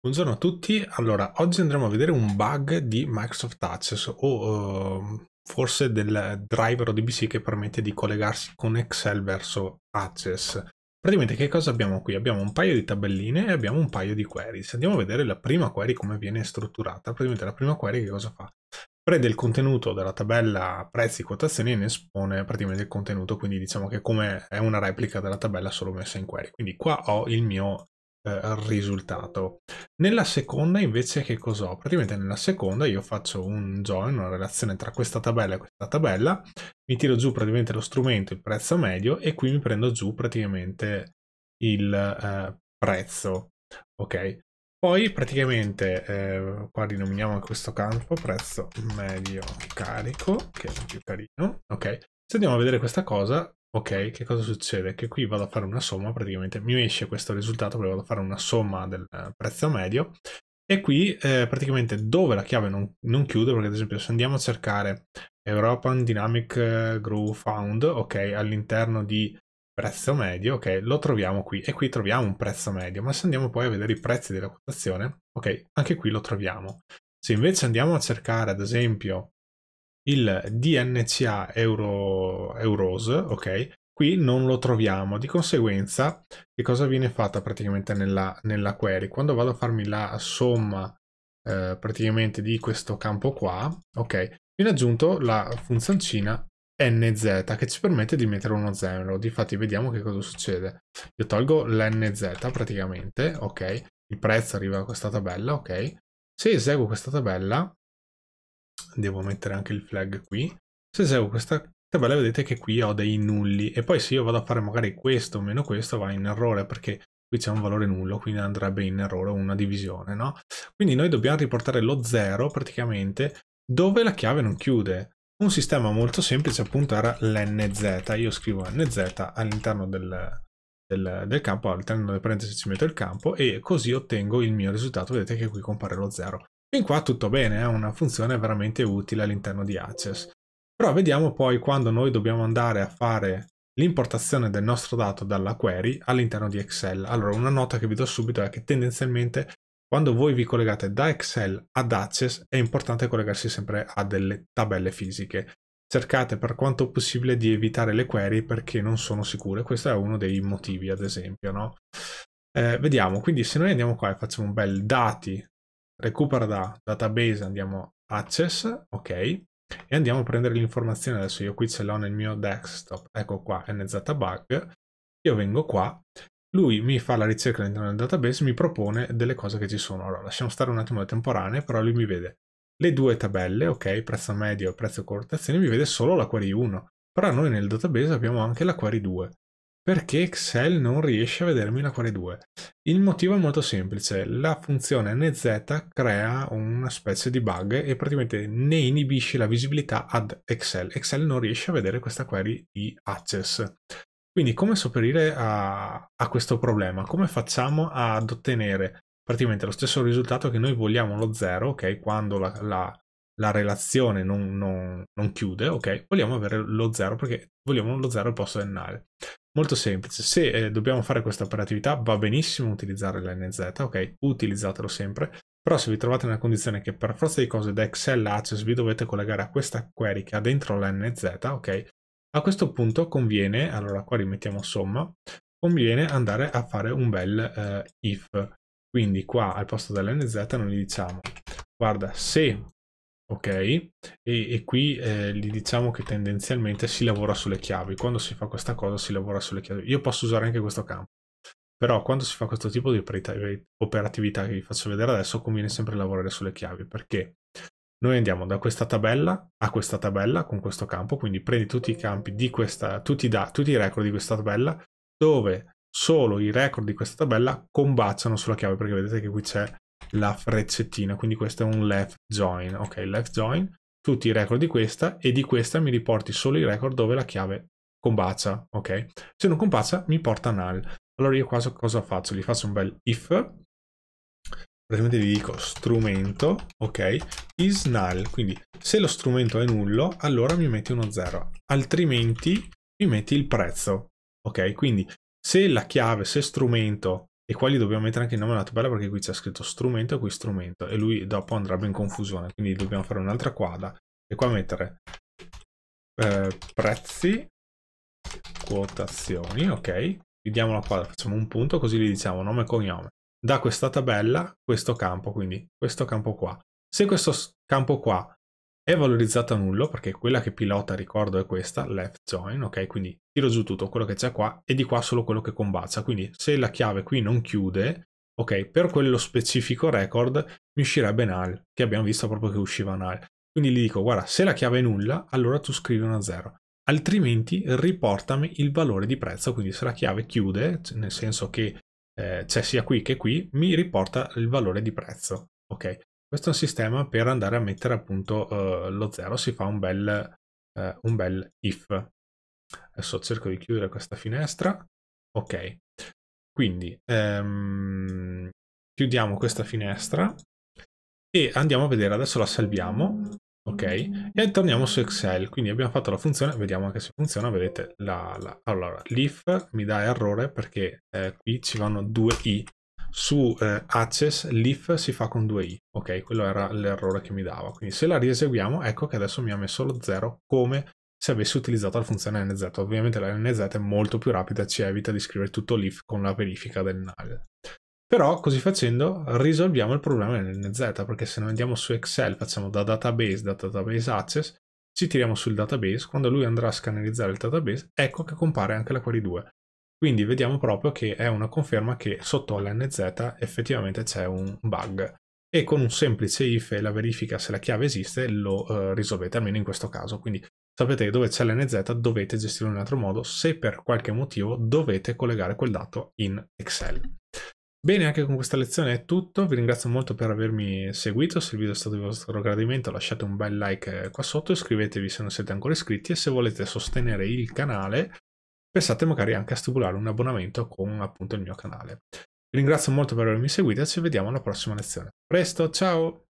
Buongiorno a tutti, allora oggi andremo a vedere un bug di Microsoft Access o uh, forse del driver ODBC che permette di collegarsi con Excel verso Access. Praticamente che cosa abbiamo qui? Abbiamo un paio di tabelline e abbiamo un paio di query. Se andiamo a vedere la prima query come viene strutturata, praticamente la prima query che cosa fa? Prende il contenuto della tabella prezzi quotazioni e ne espone praticamente il contenuto, quindi diciamo che come è una replica della tabella solo messa in query. Quindi qua ho il mio eh, risultato. Nella seconda invece che cos'ho? Praticamente nella seconda io faccio un join, una relazione tra questa tabella e questa tabella, mi tiro giù praticamente lo strumento, il prezzo medio e qui mi prendo giù praticamente il eh, prezzo. Ok, poi praticamente eh, qua rinominiamo questo campo prezzo medio carico, che è più carino. Ok, se andiamo a vedere questa cosa, Ok, che cosa succede? Che qui vado a fare una somma, praticamente mi esce questo risultato, perché vado a fare una somma del prezzo medio, e qui eh, praticamente dove la chiave non, non, chiude, perché ad esempio se andiamo a cercare European Dynamic eh, Groove Found, ok, all'interno di prezzo medio, ok, lo troviamo qui, e qui troviamo un prezzo medio, ma se andiamo poi a vedere i prezzi della quotazione, ok, anche qui lo troviamo. Se invece andiamo a cercare ad esempio il DNCA Euro, Euros, ok? Qui non lo troviamo, di conseguenza che cosa viene fatta praticamente nella, nella query? Quando vado a farmi la somma eh, praticamente di questo campo qua, ok? Viene aggiunto la funzioncina nz che ci permette di mettere uno 0. Difatti vediamo che cosa succede. Io tolgo l'nz praticamente, ok? Il prezzo arriva a questa tabella, ok? Se eseguo questa tabella, devo mettere anche il flag qui. Se eseguo questa tabella vedete che qui ho dei nulli e poi se io vado a fare magari questo o meno questo va in errore perché qui c'è un valore nullo, quindi andrebbe in errore una divisione, no? Quindi noi dobbiamo riportare lo 0 praticamente dove la chiave non chiude. Un sistema molto semplice appunto era l'nz, io scrivo nz all'interno del, del, del, campo, all'interno delle parentesi ci metto il campo e così ottengo il mio risultato, vedete che qui compare lo 0. Fin qua tutto bene, è una funzione veramente utile all'interno di Access. Però vediamo poi quando noi dobbiamo andare a fare l'importazione del nostro dato dalla query all'interno di Excel. Allora, una nota che vi do subito è che tendenzialmente quando voi vi collegate da Excel ad Access è importante collegarsi sempre a delle tabelle fisiche. Cercate per quanto possibile di evitare le query perché non sono sicure. Questo è uno dei motivi, ad esempio, no? Eh, vediamo, quindi se noi andiamo qua e facciamo un bel dati recupera da database, andiamo access, ok, e andiamo a prendere l'informazione, adesso io qui ce l'ho nel mio desktop, ecco qua, nzbug, io vengo qua, lui mi fa la ricerca all'interno del database, mi propone delle cose che ci sono, allora lasciamo stare un attimo le temporanee, però lui mi vede le due tabelle, ok, prezzo medio e prezzo quotazione, mi vede solo la query 1, però noi nel database abbiamo anche la query 2, perché Excel non riesce a vedermi la query 2? Il motivo è molto semplice, la funzione nz crea una specie di bug e praticamente ne inibisce la visibilità ad Excel. Excel non riesce a vedere questa query di access. Quindi come sopperire a, a questo problema? Come facciamo ad ottenere praticamente lo stesso risultato che noi vogliamo lo 0, ok? Quando la, la, la relazione non, non, non, chiude, ok? Vogliamo avere lo 0 perché vogliamo lo 0 al posto del null. Molto semplice, se eh, dobbiamo fare questa operatività va benissimo utilizzare l'NZ, ok? Utilizzatelo sempre, però se vi trovate nella condizione che per forza di cose da Excel Access vi dovete collegare a questa query che ha dentro l'NZ, ok? A questo punto conviene, allora qua rimettiamo somma, conviene andare a fare un bel eh, if. Quindi qua al posto dell'NZ noi gli diciamo, guarda, se ok? E, e qui eh, gli diciamo che tendenzialmente si lavora sulle chiavi. Quando si fa questa cosa si lavora sulle chiavi. Io posso usare anche questo campo. Però quando si fa questo tipo di operatività che vi faccio vedere adesso conviene sempre lavorare sulle chiavi perché noi andiamo da questa tabella a questa tabella con questo campo, quindi prendi tutti i campi di questa, tutti, da, tutti i record di questa tabella dove solo i record di questa tabella combaciano sulla chiave perché vedete che qui c'è la freccettina, quindi questo è un left join, ok, left join, tutti i record di questa e di questa mi riporti solo i record dove la chiave combacia, ok? Se non combacia mi porta null. Allora io qua cosa faccio? Gli faccio un bel if, praticamente gli dico strumento, ok, is null, quindi se lo strumento è nullo, allora mi metti uno 0, altrimenti mi metti il prezzo, ok? Quindi se la chiave, se strumento e qua gli dobbiamo mettere anche il nome della tabella perché qui c'è scritto strumento e qui strumento. E lui dopo andrebbe in confusione quindi dobbiamo fare un'altra quadra. E qua mettere eh, prezzi quotazioni ok. Diamo la quadra facciamo un punto così gli diciamo nome e cognome. Da questa tabella questo campo quindi questo campo qua. Se questo campo qua è valorizzato a nullo perché quella che pilota ricordo è questa left join ok? Quindi tiro giù tutto quello che c'è qua e di qua solo quello che combacia. Quindi se la chiave qui non chiude ok? Per quello specifico record mi uscirebbe null che abbiamo visto proprio che usciva null quindi gli dico guarda se la chiave è nulla allora tu scrivi una 0 altrimenti riportami il valore di prezzo. Quindi se la chiave chiude nel senso che eh, c'è sia qui che qui mi riporta il valore di prezzo ok questo è un sistema per andare a mettere appunto uh, lo 0, si fa un bel, uh, un bel if. Adesso cerco di chiudere questa finestra. Ok, quindi um, chiudiamo questa finestra e andiamo a vedere, adesso la salviamo, ok, e torniamo su Excel, quindi abbiamo fatto la funzione, vediamo anche se funziona, vedete, la, la, allora, l'if mi dà errore perché eh, qui ci vanno due i, su eh, access l'if si fa con due i, ok? Quello era l'errore che mi dava. Quindi se la rieseguiamo, ecco che adesso mi ha messo lo 0 come se avessi utilizzato la funzione nz. Ovviamente la nz è molto più rapida, ci evita di scrivere tutto l'if con la verifica del null. Però così facendo risolviamo il problema nz, perché se noi andiamo su Excel, facciamo da database, da database access, ci tiriamo sul database, quando lui andrà a scannerizzare il database, ecco che compare anche la query 2. Quindi vediamo proprio che è una conferma che sotto l'NZ effettivamente c'è un bug. E con un semplice if e la verifica se la chiave esiste lo uh, risolvete, almeno in questo caso. Quindi sapete che dove c'è l'NZ dovete gestirlo in un altro modo. Se per qualche motivo dovete collegare quel dato in Excel. Bene, anche con questa lezione è tutto, vi ringrazio molto per avermi seguito, se il video è stato di vostro gradimento lasciate un bel like eh, qua sotto, iscrivetevi se non siete ancora iscritti. E se volete sostenere il canale pensate magari anche a stipulare un abbonamento con appunto il mio canale. Vi ringrazio molto per avermi seguito e ci vediamo alla prossima lezione. Presto, ciao!